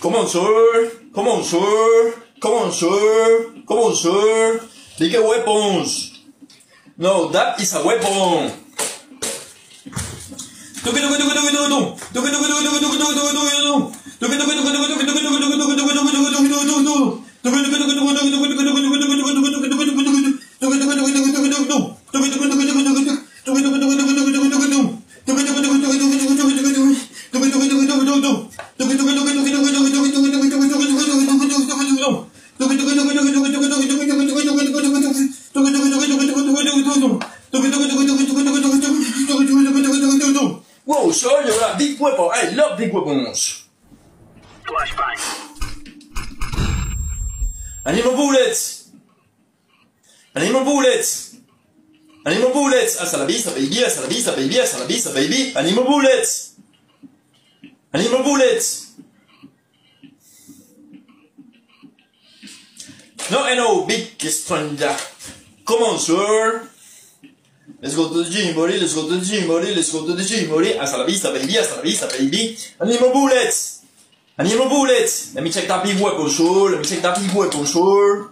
Come on, sir. Come on, sir. Come on, sir. Come on, sir. Bigger weapons. No, that is a weapon. Whoa, sir, you got a big weapon. I love big weapons. Flashbang. Bullets. I need more bullets. More bullets. Hasta la vista, baby. Hasta la vista, baby. La vista, baby. More bullets. More bullets. No, know, big stranger. Come on, sir. Let's go to the gym, buddy. Let's go to the gym, buddy. Let's go to the gym, buddy. Hasta la vista, baby. Hasta la vista, baby. More bullets. More bullets. Let me check that big weapon, sir. Let me check that big weapon, sir.